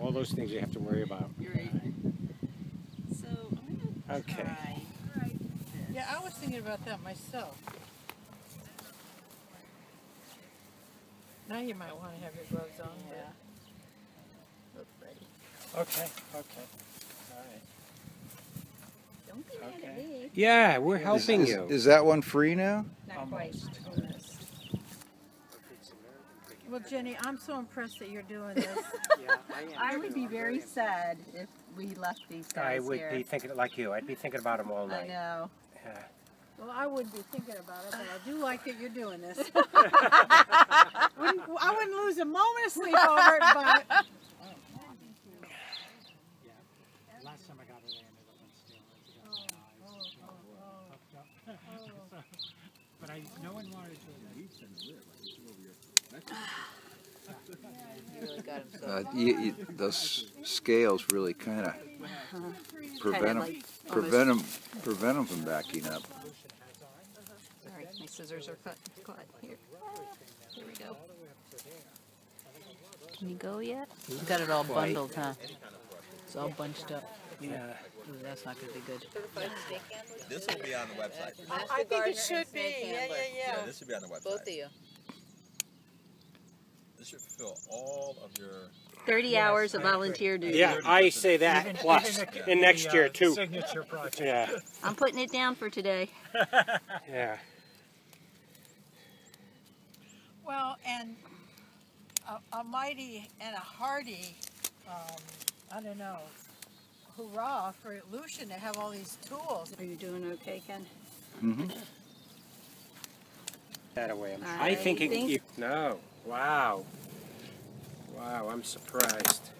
All those things you have to worry about. You're right. So I'm gonna Okay. try. Yeah, I was thinking about that myself. Now you might want to have your gloves on. Yeah. But look ready. Okay, okay. All right. Don't be mad at me. Yeah, we're helping is- you. is that one free now? Not quite. Almost. Well, Jenny, I'm so impressed that you're doing this. I would be very sad if we left these guys I would here. be thinking like you. I'd be thinking about them all night. I know. Yeah. well, I wouldn't be thinking about it, but I do like that you're doing this. wouldn't, I wouldn't lose a moment of sleep over it, but Last time I got it, I ended up on steroids. I got my eyes oh, oh, oh. fucked up. But I, no one wanted to. You really got him so Uh, you, you, those scales really kind of prevent them, like prevent them, prevent them from backing up. Sorry, my scissors are cut. Cut here. Here we go. Can you go yet? You got it all bundled, huh? It's all bunched up. Yeah. Ooh, that's not gonna be good. This will be on the website. I think it should be. Yeah, yeah, Yeah, yeah. this should be on the website. Both of you. This should fulfill all of your. 30 hours of volunteer duty. Yeah, I say that plus the- and next the, year uh, too. Signature project. Yeah, I'm putting it down for today. yeah. Well, and a, a mighty and a hearty, um, I don't know, hurrah for Lucian to have all these tools. Are you doing okay, Ken? Mm-hmm. That away. I'm- I I think it, you, no. Wow. Wow, I'm surprised.